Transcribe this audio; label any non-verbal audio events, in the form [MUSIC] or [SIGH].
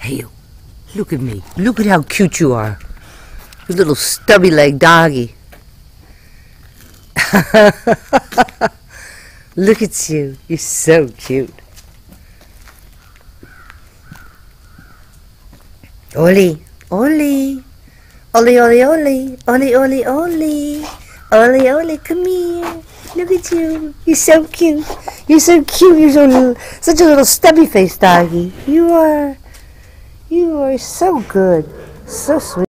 Hey. Look at me. Look at how cute you are. You little stubby leg doggy. [LAUGHS] Look at you. You're so cute. Ole, Ole. Ole, Ole, Ole. Ole, Ole, Ole. Ole, Ole, come here. Look at you. You're so cute. You're so cute. You're so such a little stubby face doggy. You are. You are so good. So sweet.